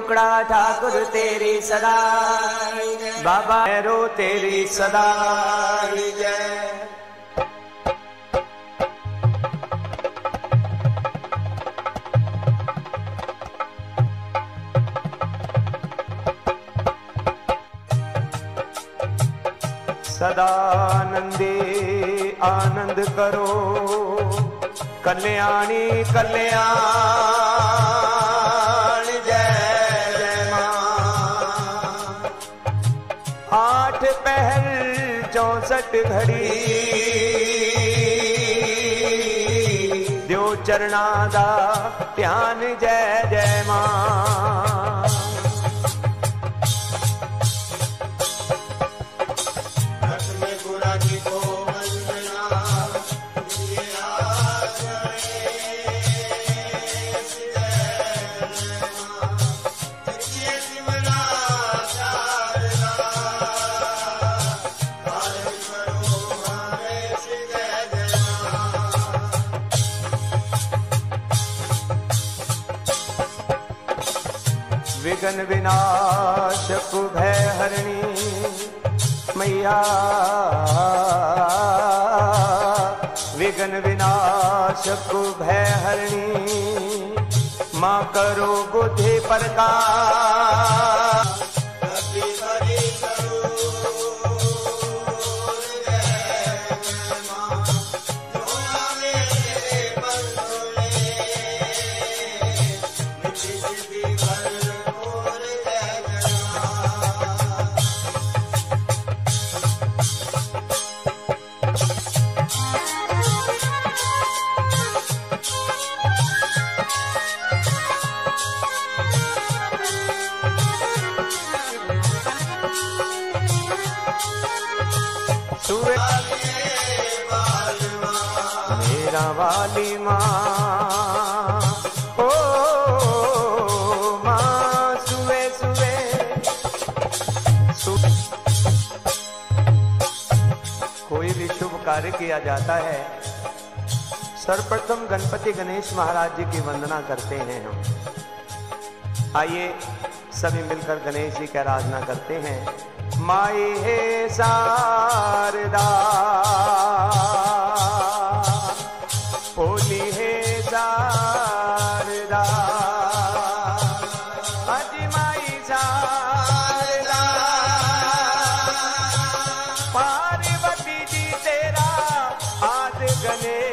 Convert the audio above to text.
टुकड़ा ठाकुर तेरी सदा बाबा रो तेरी सदा सदानंदे आनंद करो कल्याणी कल्याण आठ पहल चौसठ घड़ी। दो चरणा ध्यान जय जय माँ। विघन विनाशक भय हरणी मैया। विघन विनाशक भय हरणी माँ करो बुद्धि प्रकाश वाली माँ। ओ, माँ, सुवे सुवे। सु... कोई भी शुभ कार्य किया जाता है। सर्वप्रथम गणपति गणेश महाराज जी की वंदना करते हैं हम। आइए सभी मिलकर गणेश जी की आराधना करते हैं। माई हे शारदा। गणेश